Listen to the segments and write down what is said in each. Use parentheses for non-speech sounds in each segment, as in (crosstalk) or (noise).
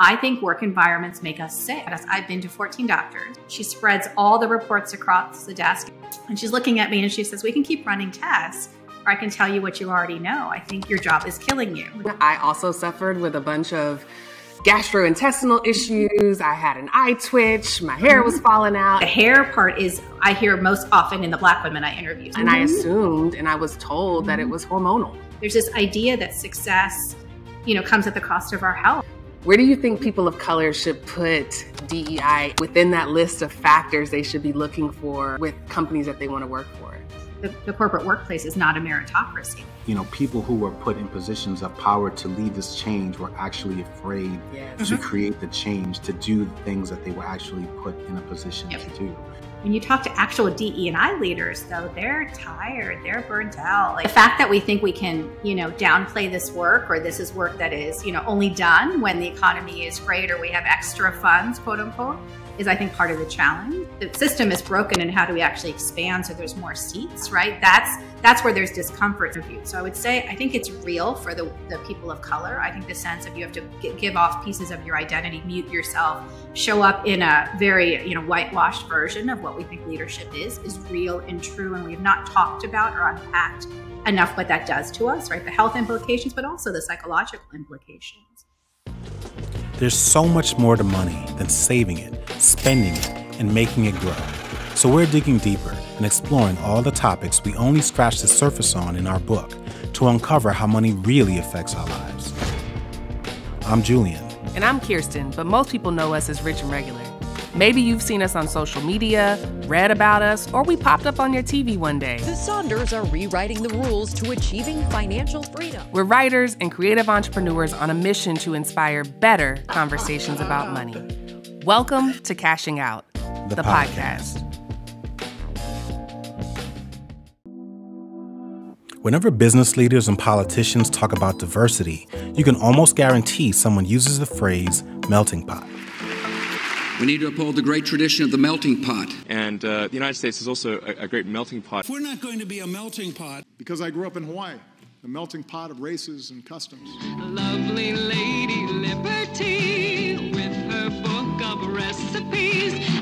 I think work environments make us sick. I've been to 14 doctors. She spreads all the reports across the desk and she's looking at me and she says, We can keep running tests or I can tell you what you already know. I think your job is killing you. I also suffered with a bunch of gastrointestinal issues. I had an eye twitch. My hair was falling out. The hair part is, I hear most often in the black women I interview. And I assumed and I was told that it was hormonal. There's this idea that success, you know, comes at the cost of our health. Where do you think people of color should put DEI within that list of factors they should be looking for with companies that they want to work for? The, the, corporate workplace is not a meritocracy. You know, people who were put in positions of power to lead this change were actually afraid yes. to mm-hmm. create the change, to do the things that they were actually put in a position yep. to do. When you talk to actual DE and I leaders, though, they're tired, they're burnt out. Like the fact that we think we can, you know, downplay this work or this is work that is, you know, only done when the economy is great or we have extra funds, quote unquote, is I think part of the challenge. The system is broken and how do we actually expand so there's more seats, right? That's that's where there's discomfort So I would say I think it's real for the, the people of color. I think the sense of you have to give off pieces of your identity, mute yourself, show up in a very, you know, whitewashed version of what we think leadership is, is real and true and we have not talked about or unpacked enough what that does to us, right? The health implications, but also the psychological implications. There's so much more to money than saving it, spending it, and making it grow. So we're digging deeper and exploring all the topics we only scratched the surface on in our book to uncover how money really affects our lives. I'm Julien. And I'm Kiersten, but most people know us as Rich and Regular. Maybe you've seen us on social media, read about us, or we popped up on your TV one day. The Saunders are rewriting the rules to achieving financial freedom. We're writers and creative entrepreneurs on a mission to inspire better conversations about money. Welcome to Cashing Out, the, the podcast. Whenever business leaders and politicians talk about diversity, you can almost guarantee someone uses the phrase melting pot. We need to uphold the great tradition of the melting pot. And uh, the United States is also a, a great melting pot. If we're not going to be a melting pot, because I grew up in Hawaii, a melting pot of races and customs. Lovely lady Liberty with her book of recipes.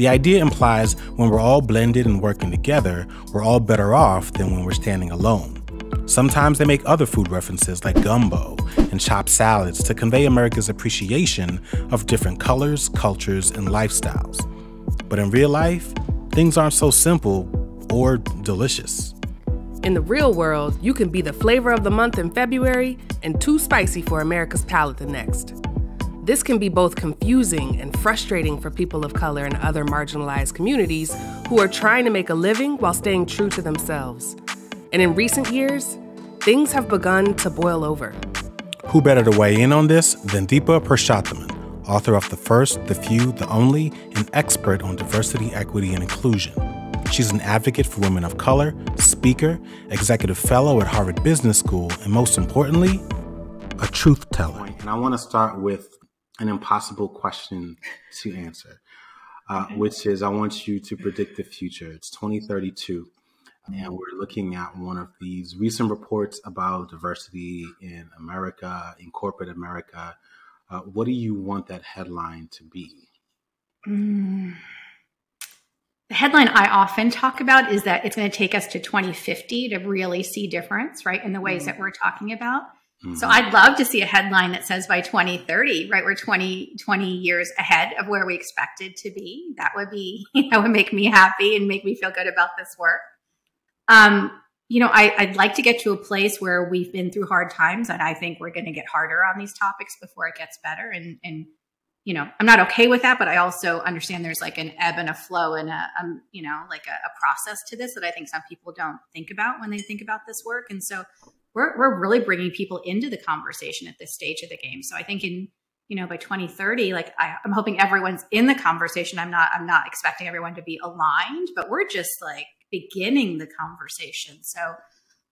The idea implies when we're all blended and working together, we're all better off than when we're standing alone. Sometimes they make other food references like gumbo and chopped salads to convey America's appreciation of different colors, cultures, and lifestyles. But in real life, things aren't so simple or delicious. In the real world, you can be the flavor of the month in February and too spicy for America's palate the next. This can be both confusing and frustrating for people of color and other marginalized communities who are trying to make a living while staying true to themselves. And in recent years, things have begun to boil over. Who better to weigh in on this than Deepa Purushothaman, author of The First, The Few, The Only, and expert on diversity, equity, and inclusion. She's an advocate for women of color, speaker, executive fellow at Harvard Business School, and most importantly, a truth teller. And I want to start with an impossible question to answer, uh, which is I want you to predict the future. It's 2032, and we're looking at one of these recent reports about diversity in America, in corporate America. Uh, what do you want that headline to be? Mm. The headline I often talk about is that it's going to take us to 2050 to really see difference, right, in the ways mm. that we're talking about. Mm-hmm. So I'd love to see a headline that says by 2030, right? We're 20, 20 years ahead of where we expected to be. That would be, (laughs) that would make me happy and make me feel good about this work. Um, you know, I, would like to get to a place where we've been through hard times and I think we're going to get harder on these topics before it gets better. And, and, you know, I'm not okay with that, but I also understand there's like an ebb and a flow and a, um, you know, like a, a process to this that I think some people don't think about when they think about this work. And so we're, we're really bringing people into the conversation at this stage of the game. So I think in, you know, by 2030, like I, I'm hoping everyone's in the conversation. I'm not, I'm not expecting everyone to be aligned, but we're just like beginning the conversation. So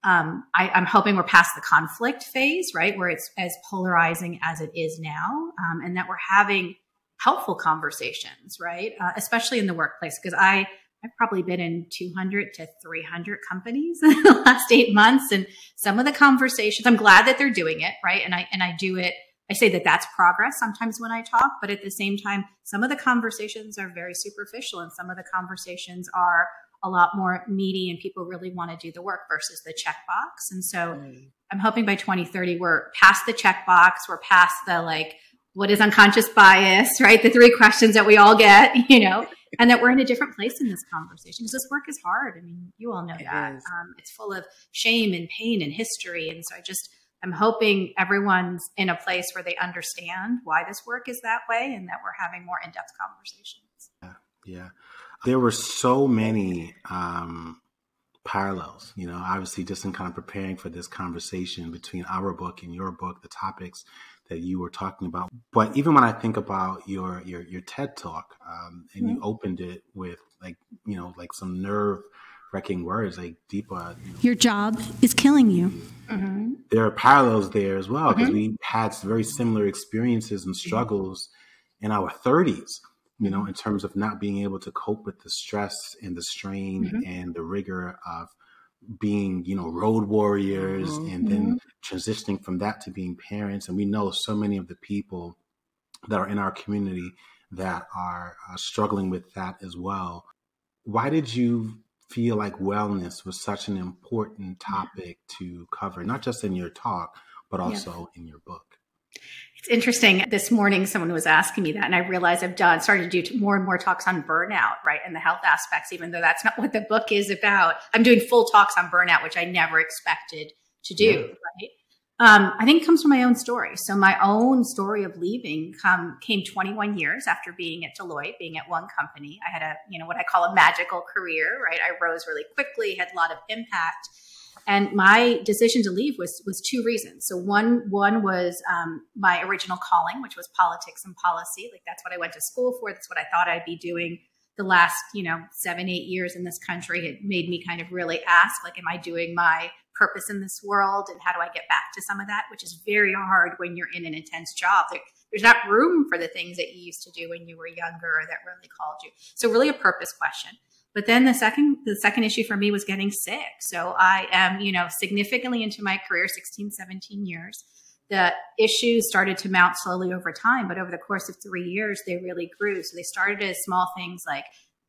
um, I, am hoping we're past the conflict phase, right, where it's as polarizing as it is now, um, and that we're having helpful conversations, right? Uh, especially in the workplace, because I I've probably been in 200 to 300 companies (laughs) in the last eight months, and some of the conversations. I'm glad that they're doing it, right? And I and I do it. I say that that's progress sometimes when I talk, but at the same time, some of the conversations are very superficial, and some of the conversations are a lot more meaty, and people really want to do the work versus the checkbox. And so, mm. I'm hoping by 2030 we're past the checkbox, we're past the like what is unconscious bias, right? The three questions that we all get, (laughs) you know, and that we're in a different place in this conversation because this work is hard. I mean, you all know it that. Um, it's full of shame and pain and history. And so I just, I'm hoping everyone's in a place where they understand why this work is that way and that we're having more in depth conversations. Yeah. Yeah. There were so many um, parallels, you know, obviously just in kind of preparing for this conversation between our book and your book, the topics that you were talking about. But even when I think about your your your TED talk, um, and mm-hmm. you opened it with like you know like some nerve wrecking words like Deepa. You know, your job is killing you. Mm-hmm. There are parallels there as well because mm-hmm. we had very similar experiences and struggles in our 30s. You know, in terms of not being able to cope with the stress and the strain mm-hmm. and the rigor of being, you know, road warriors mm-hmm. and then mm-hmm. transitioning from that to being parents. And we know so many of the people that are in our community that are uh, struggling with that as well. Why did you feel like wellness was such an important topic to cover, not just in your talk, but also yeah. in your book? It's interesting. This morning, someone was asking me that, and I realized I've done started to do more and more talks on burnout, right, and the health aspects, even though that's not what the book is about. I'm doing full talks on burnout, which I never expected to do, yeah. right? Um, I think it comes from my own story. So my own story of leaving come, came 21 years after being at Deloitte, being at one company. I had a, you know, what I call a magical career, right? I rose really quickly, had a lot of impact and my decision to leave was was two reasons. So one one was um, my original calling, which was politics and policy. Like that's what I went to school for. That's what I thought I'd be doing. The last you know seven eight years in this country it made me kind of really ask like, am I doing my purpose in this world, and how do I get back to some of that? Which is very hard when you're in an intense job. There, there's not room for the things that you used to do when you were younger or that really called you. So really a purpose question. But then the second the second issue for me was getting sick. So I am, you know, significantly into my career, 16, 17 years. The issues started to mount slowly over time, but over the course of three years, they really grew. So they started as small things like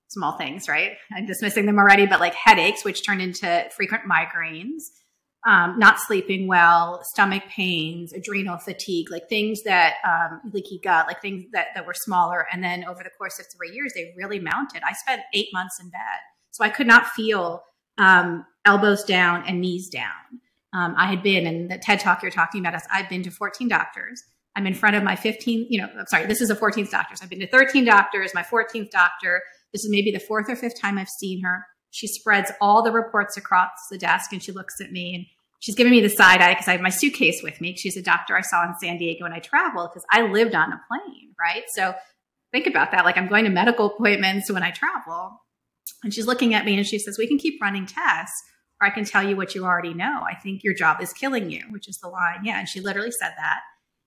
small things, right? I'm dismissing them already, but like headaches, which turned into frequent migraines um, not sleeping well, stomach pains, adrenal fatigue, like things that um, leaky gut, like things that, that were smaller. And then over the course of three years, they really mounted. I spent eight months in bed. So I could not feel um, elbows down and knees down. Um, I had been, in the TED talk you're talking about, us, I've been to 14 doctors. I'm in front of my 15, you know, I'm sorry, this is a 14th doctors. I've been to 13 doctors, my 14th doctor. This is maybe the fourth or fifth time I've seen her. She spreads all the reports across the desk and she looks at me and she's giving me the side eye because I have my suitcase with me. She's a doctor I saw in San Diego when I traveled because I lived on a plane, right? So think about that. Like I'm going to medical appointments when I travel. And she's looking at me and she says, We can keep running tests, or I can tell you what you already know. I think your job is killing you, which is the line. Yeah. And she literally said that.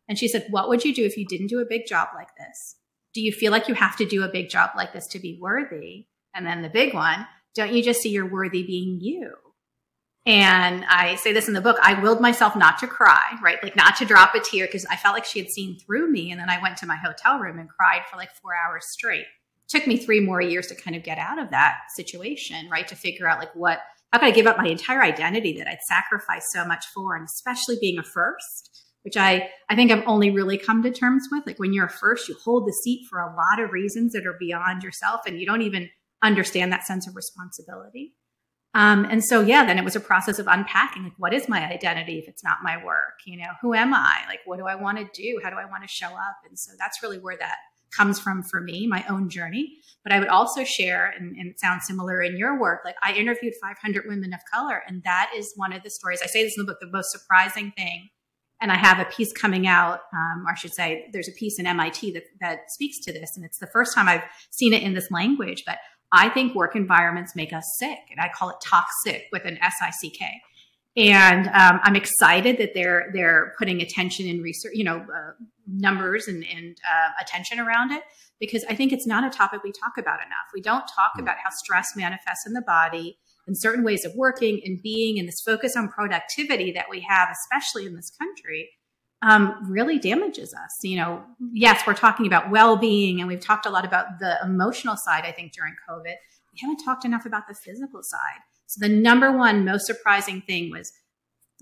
And she said, What would you do if you didn't do a big job like this? Do you feel like you have to do a big job like this to be worthy? And then the big one, don't you just see you're worthy being you? And I say this in the book, I willed myself not to cry, right? Like not to drop a tear because I felt like she had seen through me. And then I went to my hotel room and cried for like four hours straight. Took me three more years to kind of get out of that situation, right? To figure out like what, how could I give up my entire identity that I'd sacrificed so much for? And especially being a first, which I, I think I've only really come to terms with. Like when you're a first, you hold the seat for a lot of reasons that are beyond yourself and you don't even understand that sense of responsibility. Um, and so, yeah, then it was a process of unpacking like, what is my identity if it's not my work? You know, who am I? Like, what do I want to do? How do I want to show up? And so that's really where that comes from for me, my own journey. But I would also share, and, and it sounds similar in your work, like I interviewed 500 women of color, and that is one of the stories. I say this in the book, the most surprising thing. And I have a piece coming out, um, or I should say, there's a piece in MIT that, that speaks to this. And it's the first time I've seen it in this language. But I think work environments make us sick, and I call it toxic with an S I C K. And um, I'm excited that they're they're putting attention in research, you know, uh, numbers and, and uh, attention around it because I think it's not a topic we talk about enough. We don't talk about how stress manifests in the body and certain ways of working and being and this focus on productivity that we have, especially in this country, um, really damages us. You know, yes, we're talking about well being and we've talked a lot about the emotional side, I think, during COVID. We haven't talked enough about the physical side. So the number one most surprising thing was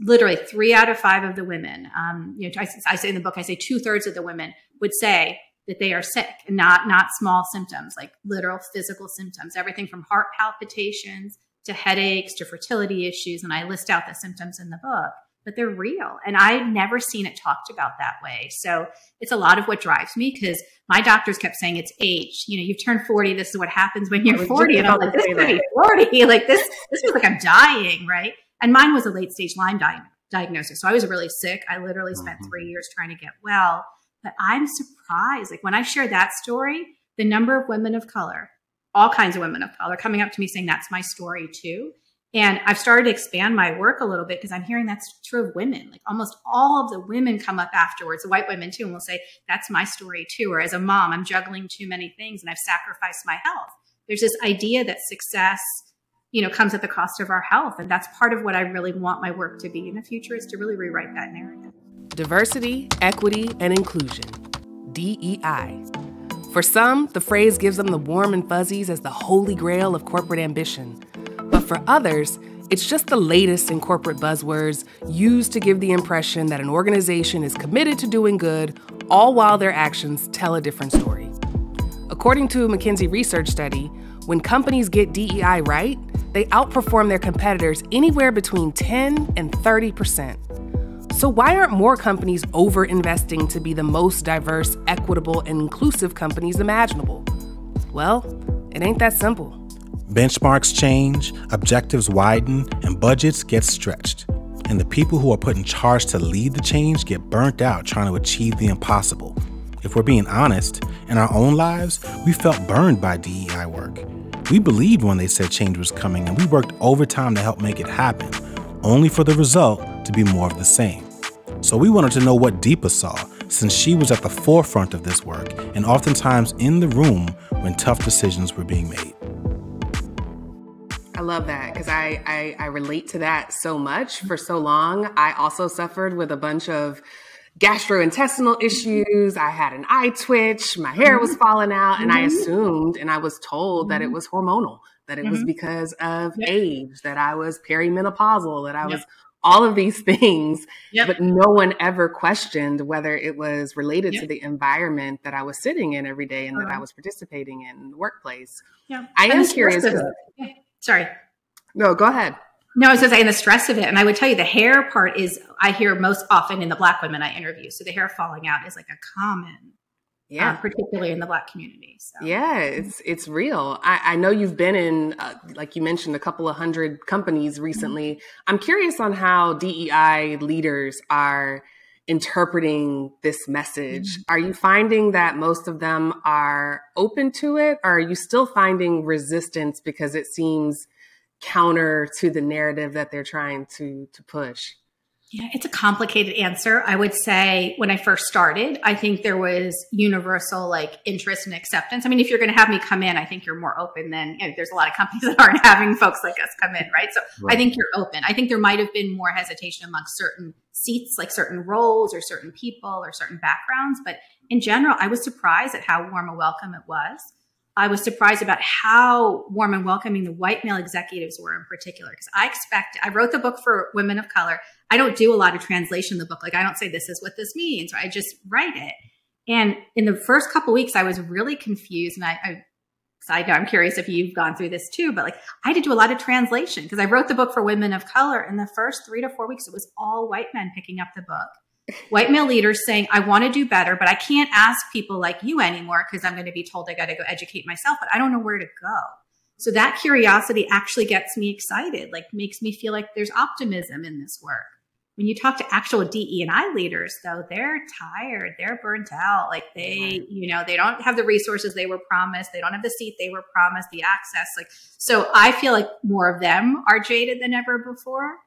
literally three out of five of the women. Um, you know, I, I say in the book, I say two thirds of the women would say that they are sick and not not small symptoms, like literal physical symptoms, everything from heart palpitations to headaches to fertility issues. And I list out the symptoms in the book, but they're real. And I've never seen it talked about that way. So it's a lot of what drives me because my doctors kept saying it's age. You know, you've turned 40. This is what happens when you're 40. And I'm like, this is 40. (laughs) Like this, this is like I'm dying, right? And mine was a late stage Lyme di- diagnosis. So I was really sick. I literally spent mm-hmm. three years trying to get well. But I'm surprised. Like when I share that story, the number of women of color, all kinds of women of color, coming up to me saying, that's my story too. And I've started to expand my work a little bit because I'm hearing that's true of women. Like almost all of the women come up afterwards, the white women too, and will say, that's my story too. Or as a mom, I'm juggling too many things and I've sacrificed my health. There's this idea that success you know, comes at the cost of our health. And that's part of what I really want my work to be in the future is to really rewrite that narrative. Diversity, equity, and inclusion. DEI. For some, the phrase gives them the warm and fuzzies as the holy grail of corporate ambition. For others, it's just the latest in corporate buzzwords used to give the impression that an organization is committed to doing good, all while their actions tell a different story. According to a McKinsey research study, when companies get DEI right, they outperform their competitors anywhere between 10 and 30%. So, why aren't more companies over investing to be the most diverse, equitable, and inclusive companies imaginable? Well, it ain't that simple. Benchmarks change, objectives widen, and budgets get stretched. And the people who are put in charge to lead the change get burnt out trying to achieve the impossible. If we're being honest, in our own lives, we felt burned by DEI work. We believed when they said change was coming, and we worked overtime to help make it happen, only for the result to be more of the same. So we wanted to know what Deepa saw, since she was at the forefront of this work and oftentimes in the room when tough decisions were being made. I love that because I, I, I relate to that so much. For so long, I also suffered with a bunch of gastrointestinal issues. I had an eye twitch. My hair was mm-hmm. falling out. And I mm-hmm. assumed and I was told that it mm-hmm. was hormonal, that it mm-hmm. was because of yep. age, that I was perimenopausal, that I yep. was all of these (laughs) things. Yep. But no one ever questioned whether it was related to the environment that I was sitting in every day and uh-huh. that I uh-huh. was participating in the workplace. Yeah. I am curious. Sorry. No, go ahead. No, I was going to say, and the stress of it. And I would tell you the hair part is, I hear most often in the black women I interview. So the hair falling out is like a common, yeah, um, particularly in the black community. So. Yeah, it's it's real. I, I know you've been in, uh, like you mentioned, a couple of hundred companies recently. Mm-hmm. I'm curious on how DEI leaders are interpreting this message. Mm-hmm. Are you finding that most of them are open to it? Or are you still finding resistance because it seems counter to the narrative that they're trying to to push? Yeah, it's a complicated answer. I would say when I first started, I think there was universal like interest and acceptance. I mean, if you're going to have me come in, I think you're more open than you know, there's a lot of companies (laughs) that aren't having folks like us come in, right? So right. I think you're open. I think there might have been more hesitation amongst certain seats, like certain roles or certain people or certain backgrounds. But in general, I was surprised at how warm a welcome it was. I was surprised about how warm and welcoming the white male executives were in particular. Because I expect, I wrote the book for women of color. I don't do a lot of translation in the book. Like I don't say this is what this means. I just write it. And in the first couple weeks, I was really confused. And I, I side note, I'm curious if you've gone through this too, but like I had to do a lot of translation because I wrote the book for women of color. In the first three to four weeks, it was all white men picking up the book white male leaders saying, I want to do better, but I can't ask people like you anymore because I'm going to be told I got to go educate myself, but I don't know where to go. So that curiosity actually gets me excited, like makes me feel like there's optimism in this work. When you talk to actual DE and I leaders, though, they're tired, they're burnt out. Like they, you know, they don't have the resources they were promised, they don't have the seat they were promised, the access. Like, so I feel like more of them are jaded than ever before.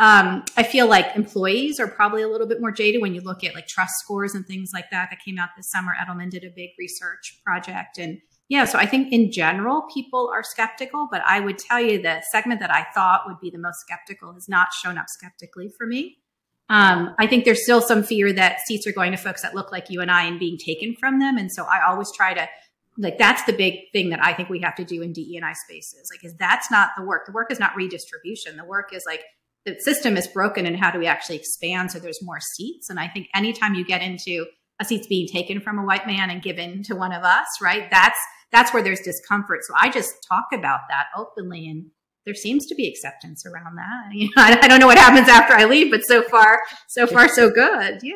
Um, I feel like employees are probably a little bit more jaded when you look at like trust scores and things like that that came out this summer. Edelman did a big research project. And yeah, so I think in general, people are skeptical, but I would tell you the segment that I thought would be the most skeptical has not shown up skeptically for me. Um, I think there's still some fear that seats are going to folks that look like you and I and being taken from them. And so I always try to like that's the big thing that I think we have to do in DE and I spaces. Like, is that's not the work. The work is not redistribution. The work is like the system is broken and how do we actually expand so there's more seats? And I think anytime you get into a seat's being taken from a white man and given to one of us, right? That's that's where there's discomfort. So I just talk about that openly and there seems to be acceptance around that. (laughs) You know, I, I don't know what happens after I leave, but so far, so far, so good. Yeah.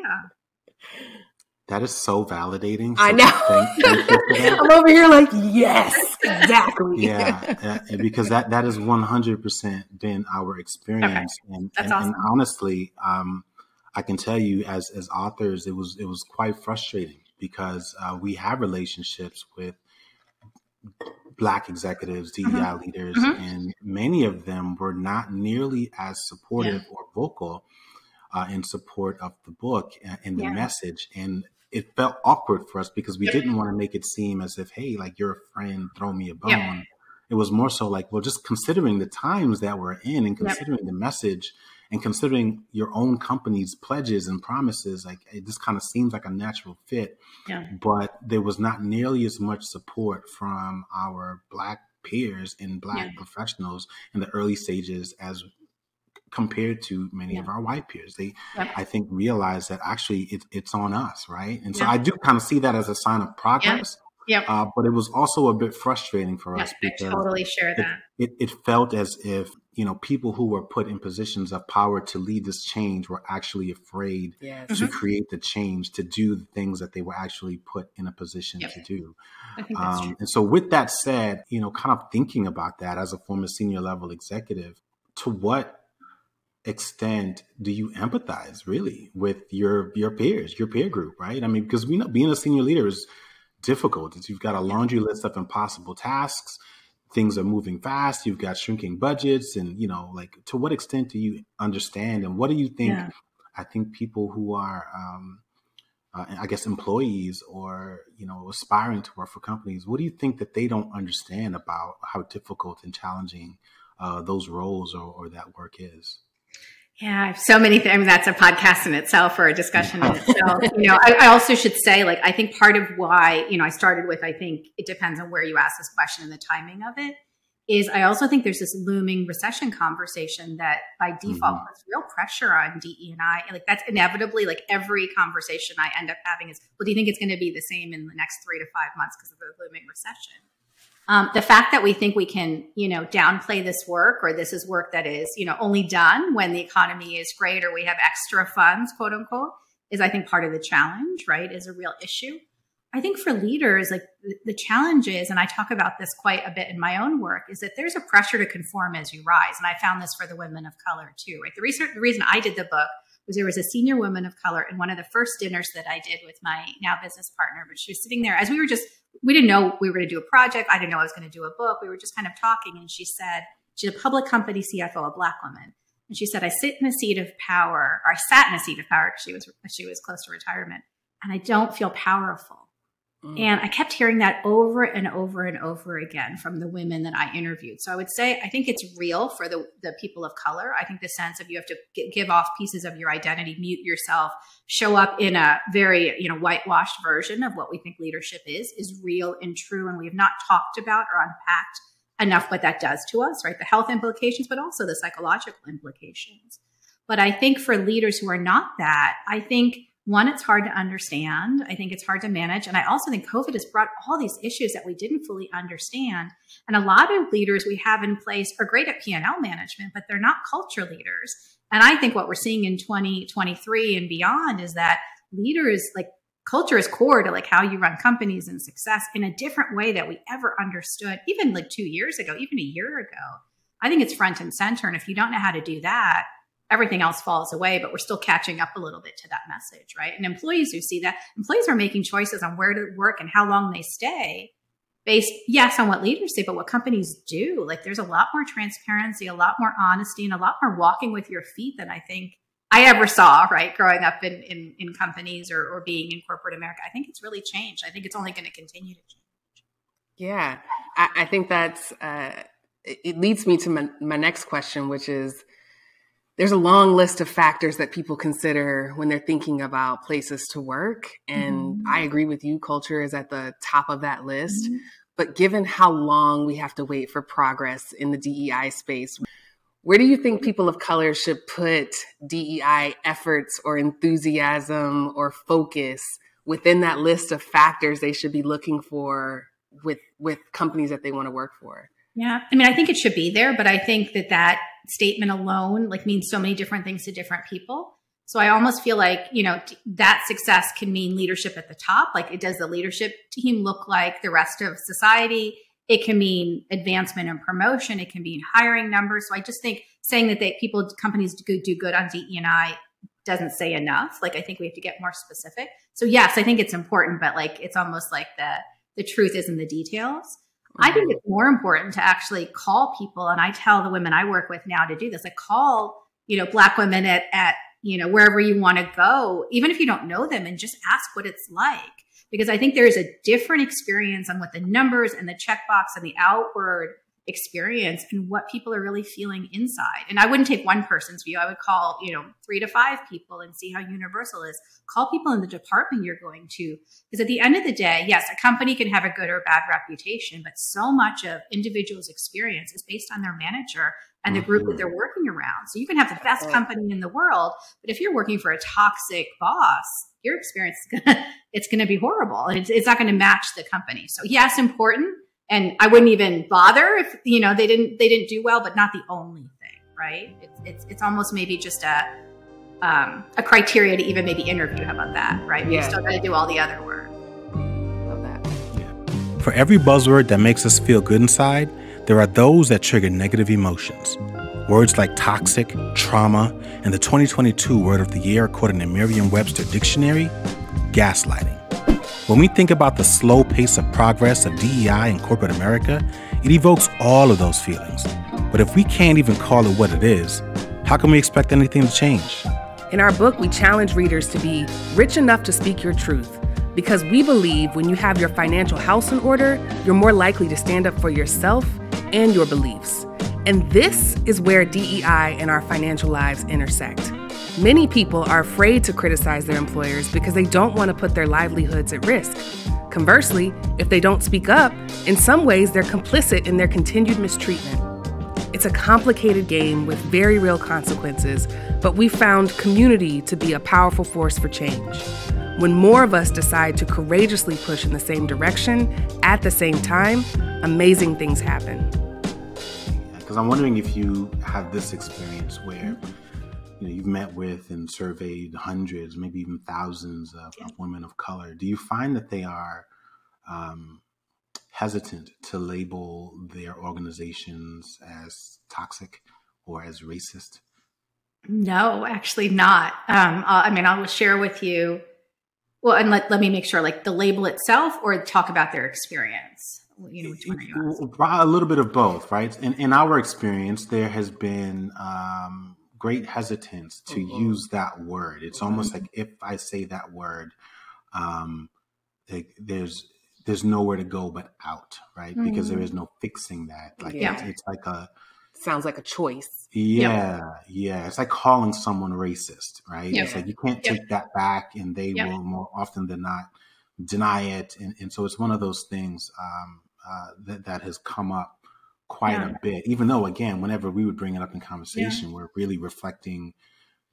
That is so validating. So I know. Thank, thank (laughs) I'm over here like, yes, exactly. yeah, because that that is 100% been our experience, okay. and, and, awesome. and, honestly, um, I can tell you as as authors, it was it was quite frustrating because uh, we have relationships with black executives, DEI mm-hmm. leaders, mm-hmm. and many of them were not nearly as supportive yeah. or vocal uh, in support of the book and the yeah. message. And it felt awkward for us because we yeah. didn't want to make it seem as if, hey, like you're a friend, throw me a bone. It was more so like, well, just considering the times that we're in and considering the message and considering your own company's pledges and promises, like it just kind of seems like a natural fit. Yeah. But there was not nearly as much support from our black peers and black yeah. professionals in the early stages as compared to many yeah. of our white peers. They, yep. I think, realize that actually it, it's on us, right? And so I do kind of see that as a sign of progress. Yep. Uh, but it was also a bit frustrating for us because I totally share that. It, it, it, felt as if you know people who were put in positions of power to lead this change were actually afraid yes. to mm-hmm. create the change to do the things that they were actually put in a position yep. to do. Um, and so, with that said, you know, kind of thinking about that as a former senior level executive, to what extent do you empathize really with your your peers, your peer group, right? I mean, because we know being a senior leader is difficult. It's, you've got a laundry list of impossible tasks. Things are moving fast. You've got shrinking budgets, and you know, like to what extent do you understand, and what do you think? Yeah. I think people who are, um, uh, I guess, employees or you know, aspiring to work for companies, what do you think that they don't understand about how difficult and challenging uh, those roles or, or that work is? Yeah, I have so many things. I mean, that's a podcast in itself or a discussion in itself. (laughs) you know, I, I, also should say, like, I think part of why, you know, I started with, I think it depends on where you ask this question and the timing of it, is I also think there's this looming recession conversation that by default mm-hmm. puts real pressure on DE and I. Like, that's inevitably, like, every conversation I end up having is, well, do you think it's going to be the same in the next three to five months because of the looming recession? Um, the fact that we think we can, you know, downplay this work or this is work that is, you know, only done when the economy is great or we have extra funds, quote unquote, is I think part of the challenge, right? Is a real issue. I think for leaders, like the challenge is, and I talk about this quite a bit in my own work, is that there's a pressure to conform as you rise. And I found this for the women of color too, right? The research, the reason I did the book was there was a senior woman of color in one of the first dinners that I did with my now business partner, but she was sitting there as we were just we didn't know we were going to do a project. I didn't know I was going to do a book. We were just kind of talking. And she said, she's a public company CFO, a black woman. And she said, I sit in a seat of power, or I sat in a seat of power because she was, she was close to retirement. And I don't feel powerful. Mm. And I kept hearing that over and over and over again from the women that I interviewed. So I would say I think it's real for the, the people of color. I think the sense of you have to give off pieces of your identity, mute yourself, show up in a very you know whitewashed version of what we think leadership is, is real and true. And we have not talked about or unpacked enough what that does to us, right? The health implications, but also the psychological implications. But I think for leaders who are not that, I think one, it's hard to understand. I think it's hard to manage. And I also think COVID has brought all these issues that we didn't fully understand. And a lot of leaders we have in place are great at P&L management, but they're not culture leaders. And I think what we're seeing in 2023 and beyond is that leaders like culture is core to like how you run companies and success in a different way that we ever understood even like 2 years ago, even a year ago. I think it's front and center and if you don't know how to do that, everything else falls away, but we're still catching up a little bit to that message, right? And employees who see that, employees are making choices on where to work and how long they stay based, yes, on what leaders say, but what companies do. Like there's a lot more transparency, a lot more honesty, and a lot more walking with your feet than I think I ever saw, right, growing up in, in, in companies or, or being in corporate America. I think it's really changed. I think it's only going to continue to change. Yeah, I, I think that's, uh, it leads me to my, my next question, which is there's a long list of factors that people consider when they're thinking about places to work. And mm-hmm. I agree with you, culture is at the top of that list. Mm-hmm. But given how long we have to wait for progress in the DEI space, where do you think people of color should put DEI efforts or enthusiasm or focus within that list of factors they should be looking for with with companies that they want to work for? Yeah, I mean, I think it should be there, but I think that that statement alone like means so many different things to different people. So I almost feel like, you know, that success can mean leadership at the top. Like, it does the leadership team look like the rest of society? It can mean advancement and promotion. It can mean hiring numbers. So I just think saying that they, people, companies do, do good on DE&I doesn't say enough. Like I think we have to get more specific. So yes, I think it's important, but like it's almost like the the truth is in the details. I think it's more important to actually call people, and I tell the women I work with now to do this. I call you know black women at at you know wherever you want to go, even if you don't know them, and just ask what it's like because I think there is a different experience on what the numbers and the checkbox and the outward experience and what people are really feeling inside. And I wouldn't take one person's view. I would call, you know, three to five people and see how universal is. Call people in the department you're going to. Because at the end of the day, yes, a company can have a good or bad reputation, but so much of individuals' experience is based on their manager and the group that mm-hmm. they're working around. So you can have the best company in the world, but if you're working for a toxic boss, your experience is gonna (laughs) it's gonna be horrible and it's, it's not gonna match the company. So yes, important. And I wouldn't even bother if you know they didn't they didn't do well, but not the only thing, right? It's it's, it's almost maybe just a um, a criteria to even maybe interview. How about that, right? Yeah. You still got to do all the other work. Love that. Yeah. For every buzzword that makes us feel good inside, there are those that trigger negative emotions. Words like toxic, trauma, and the 2022 word of the year, according to Merriam Webster Dictionary, gaslighting. When we think about the slow pace of progress of DEI in corporate America, it evokes all of those feelings. But if we can't even call it what it is, how can we expect anything to change? In our book, we challenge readers to be rich enough to speak your truth because we believe when you have your financial house in order, you're more likely to stand up for yourself and your beliefs. And this is where DEI and our financial lives intersect. Many people are afraid to criticize their employers because they don't want to put their livelihoods at risk. Conversely, if they don't speak up, in some ways they're complicit in their continued mistreatment. It's a complicated game with very real consequences, but we found community to be a powerful force for change. When more of us decide to courageously push in the same direction at the same time, amazing things happen. Because I'm wondering if you have this experience where you know you've met with and surveyed hundreds, maybe even thousands of, of women of color. Do you find that they are um, hesitant to label their organizations as toxic or as racist? No, actually not. Um, I mean, I'll share with you. Well, and let, let me make sure, like the label itself, or talk about their experience. You know, which one are you A little bit of both, right? In, in our experience, there has been um, great hesitance to mm-hmm. use that word. It's mm-hmm. almost like if I say that word, um, like there's there's nowhere to go but out, right? Mm-hmm. Because there mm-hmm. no fixing that. Like yeah. it's, it's, like a sounds like a choice. Yeah, yep. yeah. It's like calling someone racist, right? Yep. It's like you can't take yep. that back, and they will more often than not deny it, and, and so it's one of those things um, uh, that that has come up quite yeah. a bit, even though, again, whenever we would bring it up in conversation, yeah. we're really reflecting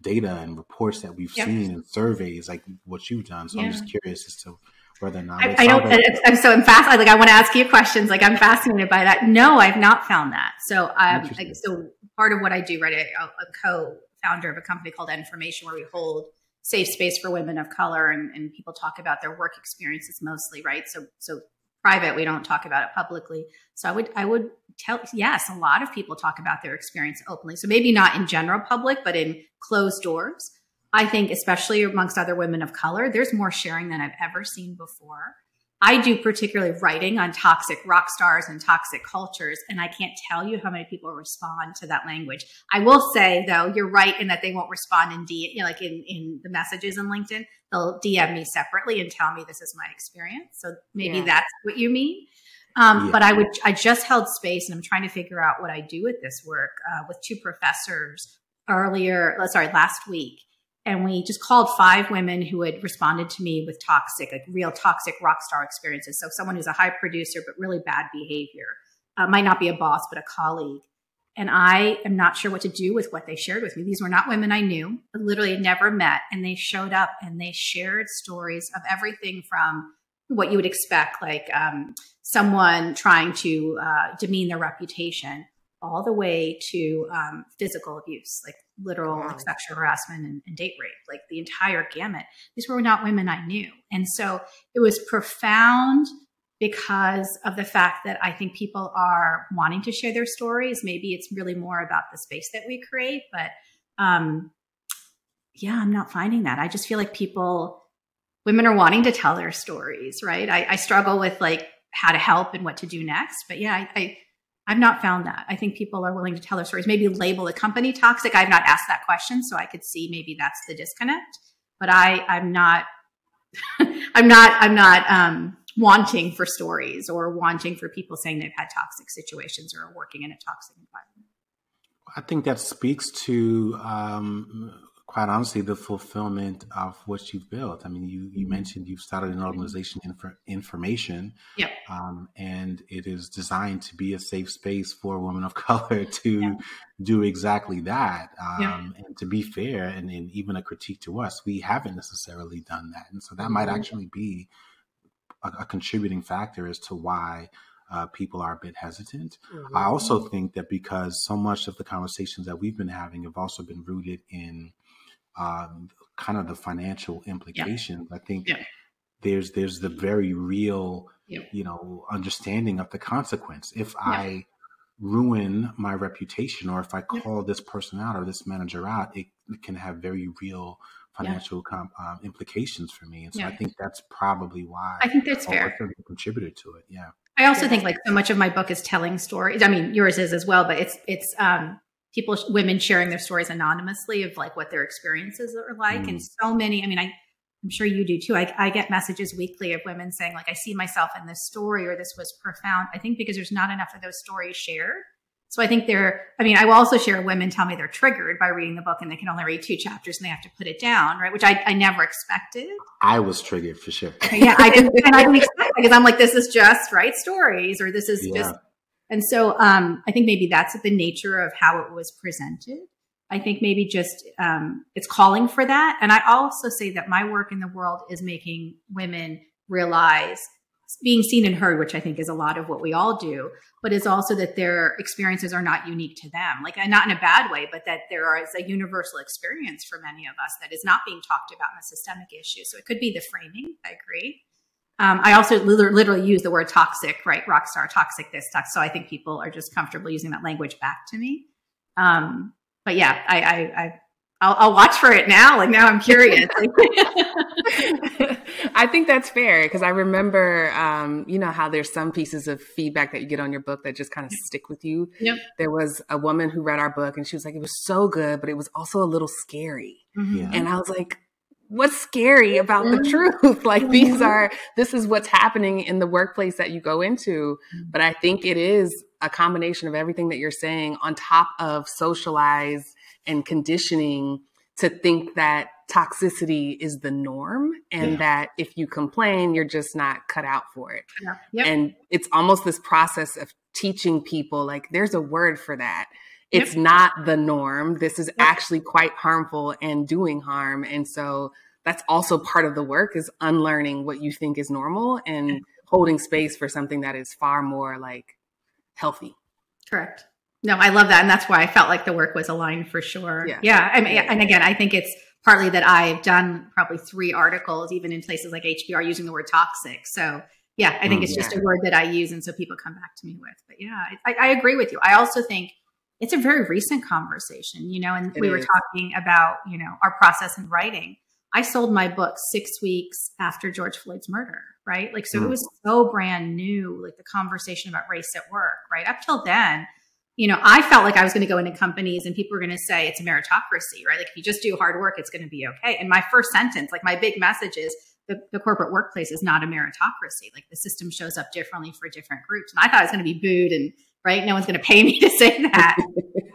data and reports that we've yep. seen and surveys like what you've done. So yeah. I'm just curious as to whether or not I, I don't. I'm so I'm fast. Like I want to ask you questions. Like I'm fascinated by that. No, I've not found that. So um, like, so part of what I do, right? I, am a co-founder of a company called nFormation, where we hold safe space for women of color, and, and people talk about their work experiences mostly, right? So so private we don't talk about it publicly. So i would i would tell yes a lot of people talk about their experience openly. So maybe not in general public but in closed doors. I think especially amongst other women of color there's more sharing than i've ever seen before I do particularly writing on toxic rock stars and toxic cultures, and I can't tell you how many people respond to that language. I will say though, you're right in that they won't respond in D, you know, like in in the messages in LinkedIn. They'll DM me separately and tell me this is my experience. So maybe Yeah. that's what you mean. Um, Yeah. But I would, I just held space, and I'm trying to figure out what I do with this work uh, with two professors earlier. uh, Sorry, last week and we just called five women who had responded to me with toxic, like real toxic rock star experiences. So someone who's a high producer but really bad behavior, uh, might not be a boss but a colleague. And I am not sure what to do with what they shared with me. These were not women I knew, literally had never met, and they showed up and they shared stories of everything from what you would expect, like um, someone trying to uh, demean their reputation, all the way to um, physical abuse, like literal like, sexual harassment and, and date rape, like the entire gamut. These were not women I knew. And so it was profound because of the fact that I think people are wanting to share their stories. Maybe it's really more about the space that we create, but um, yeah, I'm not finding that. I just feel like people, women are wanting to tell their stories, right? I, I struggle with like how to help and what to do next, but yeah, I, I I've not found that. I think people are willing to tell their stories. Maybe label the company toxic. I've not asked that question, so I could see maybe that's the disconnect. But I, I'm not, (laughs) I'm not, I'm not um, wanting for stories or wanting for people saying they've had toxic situations or are working in a toxic environment. I think that speaks to, um, quite honestly, the fulfillment of what you've built. I mean, you you mentioned you've started an organization, Infor- nFormation, Yep. um, and it is designed to be a safe space for women of (laughs) color to do exactly that. Um, Yeah. And to be fair, and, and even a critique to us, we haven't necessarily done that, and so that might Mhm. actually be a, a contributing factor as to why. Uh, people are a bit hesitant. I also think that because so much of the conversations that we've been having have also been rooted in um, kind of the financial implications. I think Yeah. there's there's the very real, Yeah. you know, understanding of the consequence. If I ruin my reputation, or if I call this person out or this manager out, it, it can have very real financial com- uh, implications for me. And so I think that's probably why I think that's fair. lot contributed to it. Yeah. I also think like so much of my book is telling stories. I mean, yours is as well, but it's it's um, people, women sharing their stories anonymously of like what their experiences are like, Mm. and so many. I mean, I I'm sure you do too. I, I get messages weekly of women saying like, I see myself in this story, or this was profound. I think because there's not enough of those stories shared. So I think they're. I mean, I will also share women tell me they're triggered by reading the book and they can only read two chapters and they have to put it down, right? Which I, I never expected. I was triggered for sure. yeah, I didn't, and (laughs) I didn't expect because I'm like, this is just right stories, or this is Yeah. just. And so, um, I think maybe that's the nature of how it was presented. I think maybe just um, it's calling for that, and I also say that my work in the world is making women realize being seen and heard, which I think is a lot of what we all do, but is also that their experiences are not unique to them, like not in a bad way, but that there is a universal experience for many of us that is not being talked about in a systemic issue. So it could be the framing. I agree. Um, I also literally use the word toxic, right? Rock star, toxic, this, toxic. So I think people are just comfortable using that language back to me. Um, but yeah, I, I, I I'll, I'll watch for it now. Like now I'm curious. (laughs) (laughs) I think that's fair because I remember, um, you know, how there's some pieces of feedback that you get on your book that just kind of stick with you. Yep. There was a woman who read our book and she was like, it was so good, but it was also a little scary. Yeah. And I was like, what's scary about the mm-hmm. truth? (laughs) like these mm-hmm. are, this is what's happening in the workplace that you go into. Mm-hmm. But I think it is a combination of everything that you're saying on top of socialize and conditioning to think that toxicity is the norm and Yeah. that if you complain, you're just not cut out for it. Yeah. Yep. And it's almost this process of teaching people like there's a word for that. Yep. It's not the norm. This is actually quite harmful and doing harm. And so that's also part of the work is unlearning what you think is normal and holding space for something that is far more like healthy. Correct. No, I love that. And that's why I felt like the work was aligned for sure. Yeah. Yeah. I mean, and again, I think it's partly that I've done probably three articles, even in places like HBR, using the word toxic. So, yeah, I think Mm, it's just a word that I use. And so people come back to me with. But yeah, I, I agree with you. I also think it's a very recent conversation, you know, and It we were talking about, you know, our process in writing. I sold my book six weeks after George Floyd's murder, right? Like, so Mm. it was so brand new, like the conversation about race at work, right? Up till then, you know, I felt like I was going to go into companies and people were going to say it's a meritocracy, right? Like, if you just do hard work, it's going to be okay. And my first sentence, like, my big message is the, the corporate workplace is not a meritocracy. Like, the system shows up differently for different groups. And I thought I was going to be booed and, right, no one's going to pay (laughs) me to say that.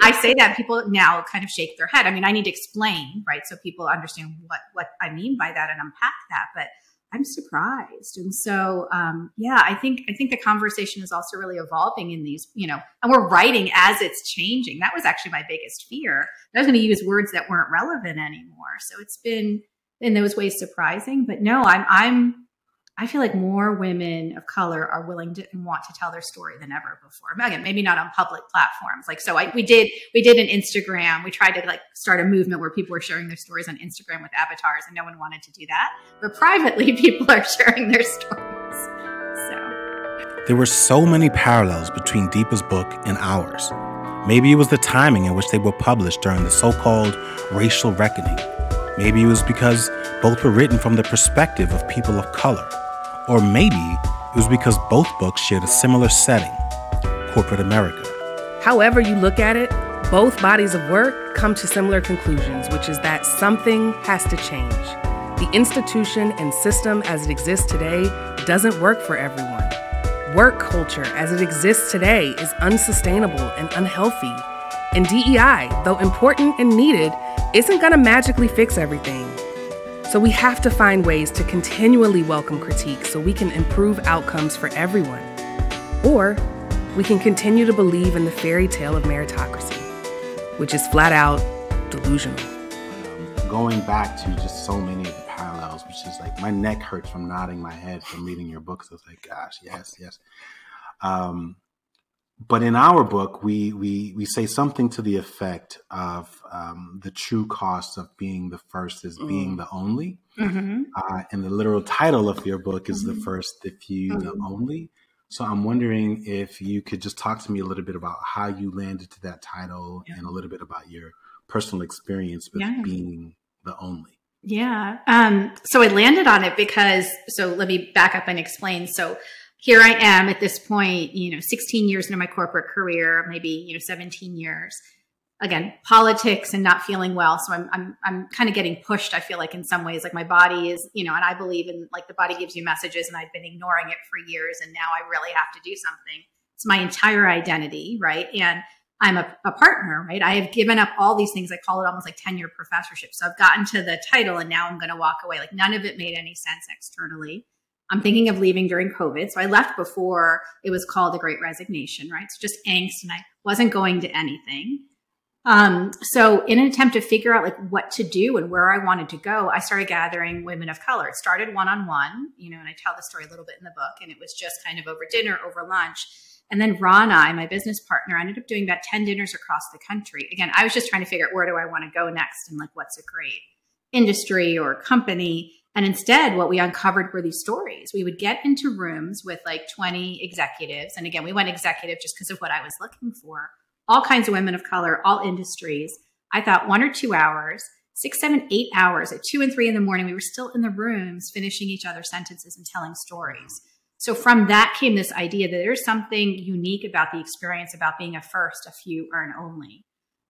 I say that people now kind of shake their head. I mean, I need to explain, right, so people understand what what I mean by that and unpack that. But I'm surprised, and so um, yeah, I think I think the conversation is also really evolving in these, you know, and we're writing as it's changing. That was actually my biggest fear. I was going to use words that weren't relevant anymore. So it's been in those ways surprising, but no, I'm I'm I feel like more women of color are willing to and want to tell their story than ever before. Again, maybe not on public platforms. Like, so I, we did, we did an Instagram. We tried to like start a movement where people were sharing their stories on Instagram with avatars and no one wanted to do that. But privately, (laughs) people are sharing their stories. So There were so many parallels between Deepa's book and ours. Maybe it was the timing in which they were published during the so called racial reckoning. Maybe it was because both were written from the perspective of people of color. Or maybe it was because both books shared a similar setting corporate America. However, you look at it, both bodies of work come to similar conclusions, which is that something has to change. The institution and system as it exists today doesn't work for everyone. Work culture as it exists today is unsustainable and unhealthy. And DEI, though important and needed, isn't going to magically fix everything. So we have to find ways to continually welcome critique so we can improve outcomes for everyone. Or we can continue to believe in the fairy tale of meritocracy, which is flat out delusional. Going back to just so many of the parallels, which is like my neck hurts from nodding my head from reading your books. I was like, gosh, yes, yes. Um, but in our book, we we we say something to the effect of um, the true cost of being the first is being Mm. the only. Mhm. Uh, and the literal title of your book is the Mhm. first, the few, the Mhm. only. So I'm wondering if you could just talk to me a little bit about how you landed to that title and a little bit about your personal experience with Yeah. being the only. Yeah. Um, so I landed on it because, so let me back up and explain. So here I am at this point, you know, 16 years into my corporate career, maybe, you know, 17 years. Again, politics and not feeling well. So I'm, I'm, I'm kind of getting pushed. I feel like in some ways, like my body is, you know, and I believe in like the body gives you messages and I've been ignoring it for years. And now I really have to do something. It's my entire identity. Right. And I'm a, a partner, right? I have given up all these things. I call it almost like tenure professorship. So I've gotten to the title and now I'm going to walk away. Like none of it made any sense externally. I'm thinking of leaving during COVID. So I left before it was called the great resignation, right? So just angst and I wasn't going to anything. Um, so in an attempt to figure out like what to do and where I wanted to go, I started gathering women of color. It started one on one, you know, and I tell the story a little bit in the book, and it was just kind of over dinner, over lunch. And then Ron I, my business partner, ended up doing about 10 dinners across the country. Again, I was just trying to figure out where do I want to go next and like what's a great industry or company. And instead, what we uncovered were these stories. We would get into rooms with like 20 executives. And again, we went executive just because of what I was looking for. All kinds of women of color, all industries. I thought one or two hours, six, seven, eight hours at two and three in the morning, we were still in the rooms finishing each other's sentences and telling stories. So from that came this idea that there's something unique about the experience about being a first, a few, or an only.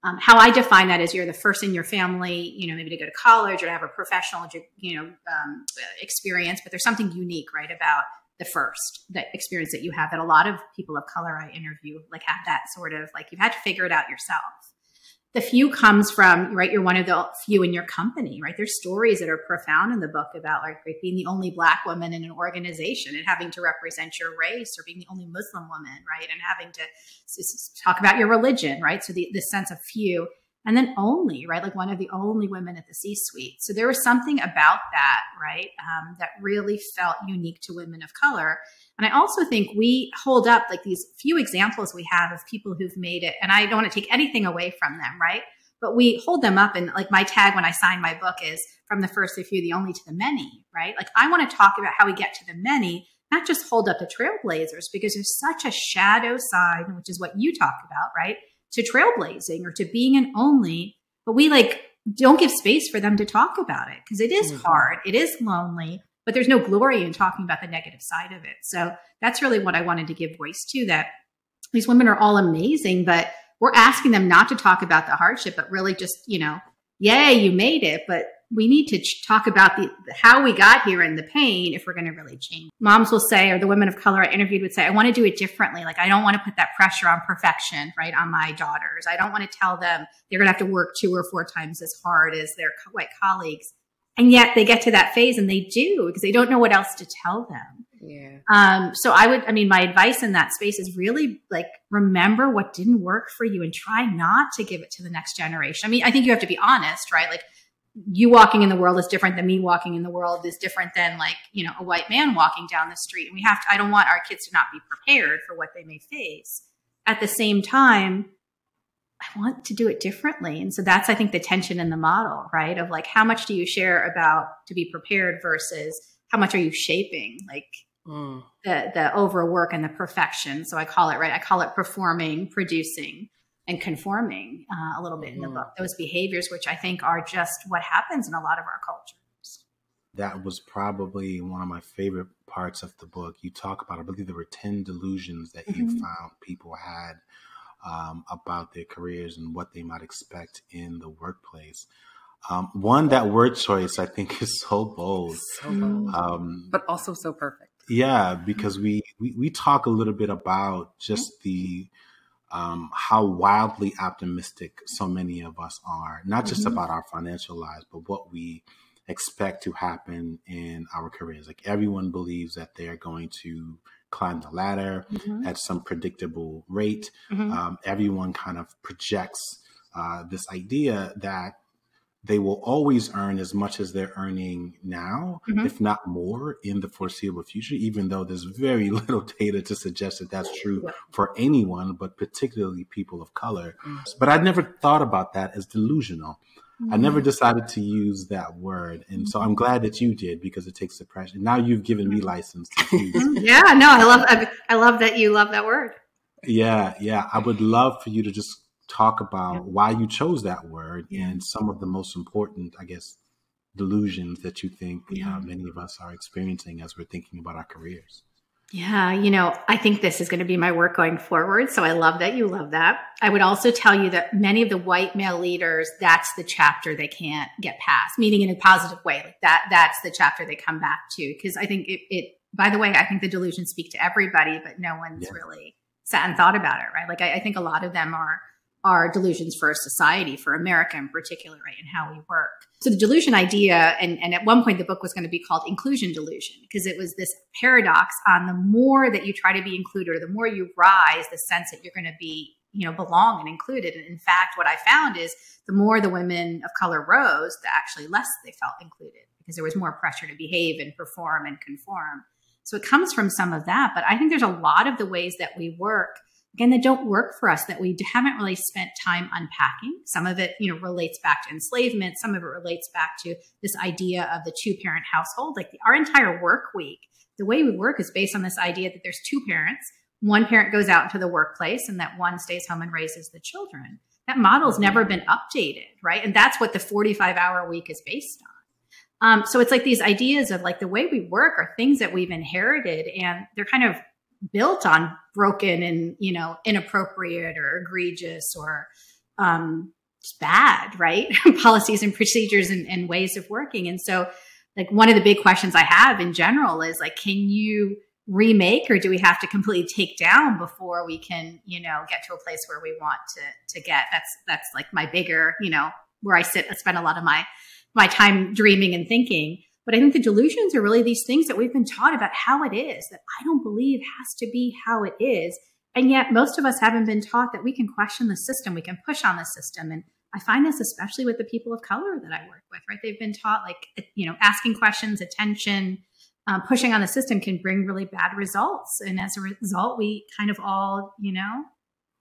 Um, how I define that is you're the first in your family, you know, maybe to go to college or to have a professional, you know, um, experience, but there's something unique, right, about the first, that experience that you have that a lot of people of color I interview like have that sort of like you've had to figure it out yourself. The few comes from, right, you're one of the few in your company, right? There's stories that are profound in the book about like being the only black woman in an organization and having to represent your race or being the only Muslim woman, right? And having to talk about your religion, right? So the, the sense of few and then only, right? Like one of the only women at the C suite. So there was something about that, right? Um, that really felt unique to women of color. And I also think we hold up like these few examples we have of people who've made it. And I don't want to take anything away from them, right? But we hold them up. And like my tag when I sign my book is from the first to few, the only to the many, right? Like I want to talk about how we get to the many, not just hold up the trailblazers, because there's such a shadow side, which is what you talk about, right? To trailblazing or to being an only. But we like don't give space for them to talk about it because it is mm-hmm. hard. It is lonely, but there's no glory in talking about the negative side of it. So that's really what I wanted to give voice to that these women are all amazing, but we're asking them not to talk about the hardship, but really just, you know, yay, you made it, but we need to talk about the how we got here and the pain if we're going to really change. Moms will say, or the women of color I interviewed would say, I want to do it differently. Like I don't want to put that pressure on perfection, right, on my daughters. I don't want to tell them they're going to have to work two or four times as hard as their white colleagues. And yet they get to that phase and they do because they don't know what else to tell them. Yeah. Um, so I would, I mean, my advice in that space is really like remember what didn't work for you and try not to give it to the next generation. I mean, I think you have to be honest, right? Like you walking in the world is different than me walking in the world is different than like, you know, a white man walking down the street. And we have to, I don't want our kids to not be prepared for what they may face. At the same time, I want to do it differently. And so that's, I think, the tension in the model, right? Of like, how much do you share about to be prepared versus how much are you shaping? Like, mm. the the overwork and the perfection. So I call it right. I call it performing, producing, and conforming uh, a little bit mm. in the mm-hmm. book. Those behaviors, which I think are just what happens in a lot of our cultures. That was probably one of my favorite parts of the book. You talk about, I believe there were ten delusions that mm-hmm. you found people had um, about their careers and what they might expect in the workplace. Um, one, that word choice I think (laughs) is so bold, so bold. Um, but also so perfect. Yeah, because we, we, we talk a little bit about just the um, how wildly optimistic so many of us are, not just mm-hmm. about our financial lives, but what we expect to happen in our careers. Like everyone believes that they're going to climb the ladder mm-hmm. at some predictable rate. Mm-hmm. Um, everyone kind of projects uh, this idea that they will always earn as much as they're earning now, mm-hmm. if not more, in the foreseeable future, even though there's very (laughs) little data to suggest that that's true for anyone, but particularly people of color. Mm-hmm. But I never thought about that as delusional. I never mm-hmm. decided to use that word. And so I'm glad that you did because it takes the pressure. Now you've given me license to (laughs) use. yeah, no, I love I love that you love that word. Yeah, yeah. I would love for you to just talk about why you chose that word and some of the most important, I guess, delusions that you think yeah. uh, many of us are experiencing as we're thinking about our careers. Yeah, you know, I think this is going to be my work going forward. So I love that you love that. I would also tell you that many of the white male leaders, that's the chapter they can't get past, meaning in a positive way. Like that, that's the chapter they come back to. Cause I think it, it by the way, I think the delusions speak to everybody, but no one's yeah. really sat and thought about it, right? Like I, I think a lot of them are are delusions for society, for America in particular, right, and how we work. So the delusion idea, and, and at one point the book was going to be called inclusion delusion, because it was this paradox on the more that you try to be included, or the more you rise, the sense that you're going to be, you know, belong and included. And in fact, what I found is the more the women of color rose, the actually less they felt included, because there was more pressure to behave and perform and conform. So it comes from some of that. But I think there's a lot of the ways that we work again that don't work for us that we haven't really spent time unpacking. Some of it you know relates back to enslavement. Some of it relates back to this idea of the two parent household. Like the, our entire work week the way we work is based on this idea that there's two parents. One parent goes out into the workplace and that one stays home and raises the children. That model's never been updated right? And that's what the 45 hour week is based on. Um, so it's like these ideas of like the way we work are things that we've inherited and they're kind of built on broken and you know inappropriate or egregious or um, bad right? (laughs) Policies and procedures and, and ways of working. And so like one of the big questions i have in general is like can you remake or do we have to completely take down before we can you know get to a place where we want to to get? That's that's like my bigger you know where i sit I spend a lot of my my time dreaming and thinking but I think the delusions are really these things that we've been taught about how it is that I don't believe has to be how it is. And yet most of us haven't been taught that we can question the system, we can push on the system. And I find this especially with the people of color that I work with, right? They've been taught like, you know, asking questions, attention, um, pushing on the system can bring really bad results. And as a result, we kind of all, you know,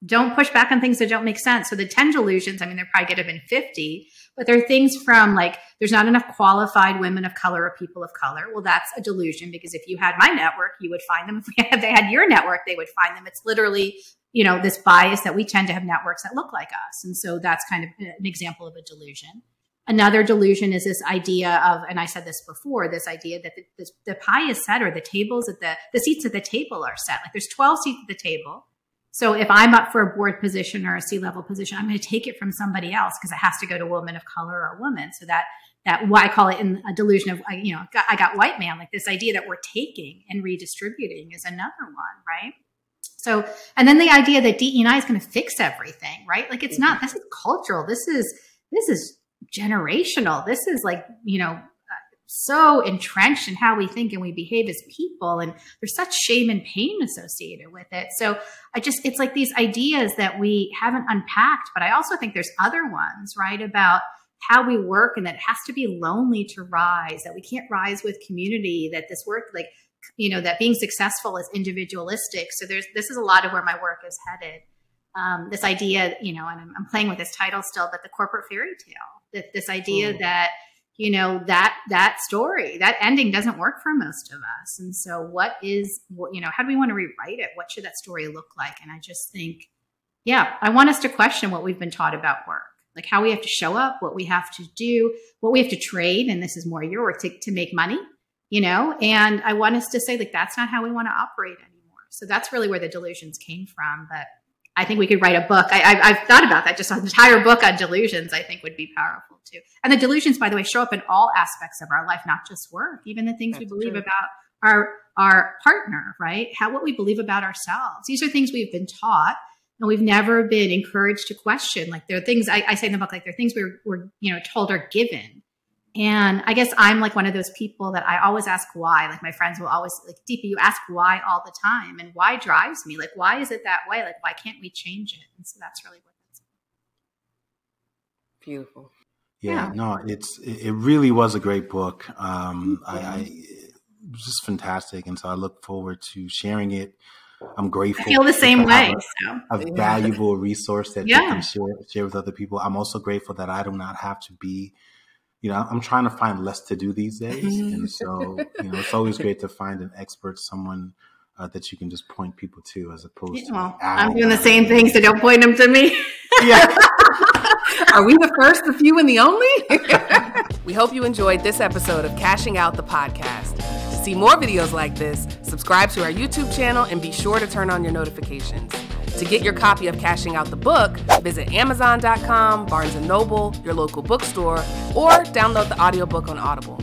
don't push back on things that don't make sense. So the 10 delusions, I mean, there probably could have been 50, but there are things from like, there's not enough qualified women of color or people of color. Well, that's a delusion because if you had my network, you would find them. (laughs) If, had, they had your network, they would find them. It's literally, you know, this bias that we tend to have networks that look like us. And so that's kind of an example of a delusion. Another delusion is this idea of, and I said this before, this idea that the, the, the pie is set or the tables at the, the seats at the table are set. Like there's 12 seats at the table. So if I'm up for a board position or a C level position, I'm going to take it from somebody else because it has to go to a woman of color or a woman. So that, that why I call it in a delusion of, you know, I got white man, like this idea that we're taking and redistributing is another one, right? So, and then the idea that DEI is going to fix everything, right? Like it's not, this is cultural. This is, this is generational. This is like, you know, so entrenched in how we think and we behave as people. And there's such shame and pain associated with it. So I just, it's like these ideas that we haven't unpacked, but I also think there's other ones, right? About how we work and that it has to be lonely to rise, that we can't rise with community, that this work, like, you know, that being successful is individualistic. So there's, this is a lot of where my work is headed. Um, this idea, you know, and I'm, I'm, playing with this title still, but the corporate fairy tale, that this idea mm. that, you know, that, that story, that ending doesn't work for most of us. And so what is, you know, how do we want to rewrite it? What should that story look like? And I just think, yeah, I want us to question what we've been taught about work, like how we have to show up, what we have to do, what we have to trade. And this is more your work to, to make money you know and i want us to say like that's not how we want to operate anymore so that's really where the delusions came from but i think we could write a book. I, have thought about that. Just an entire book on delusions i think would be powerful too. And the delusions by the way show up in all aspects of our life not just work even the things that's we believe true. about our our partner right? How what we believe about ourselves. These are things we've been taught and we've never been encouraged to question. Like there are things i, I say in the book like there are things we're, we're you know told are given and I guess I'm like one of those people that I always ask why. Like my friends will always like, Deepa, you ask why all the time. And why drives me. Like, why is it that way? Like, why can't we change it? And so that's really what it's Beautiful. Yeah, yeah, no, it's it really was a great book. Um, I, I it was just fantastic, and so I look forward to sharing it. I'm grateful. I feel the same way. A, so. a valuable resource that yeah. you can share, share with other people. I'm also grateful that I do not have to be you know, I'm trying to find less to do these days, and so you know, it's always great to find an expert, someone uh, that you can just point people to, as opposed yeah, to. Well, I'm doing the same thing, so don't point them to me. yeah. (laughs) Are we the first, the few, and the only? (laughs) we hope you enjoyed this episode of Cashing Out the Podcast. To see more videos like this, subscribe to our YouTube channel and be sure to turn on your notifications. To get your copy of Cashing Out the Book, visit Amazon.com, Barnes & Noble, your local bookstore, or download the audiobook on Audible.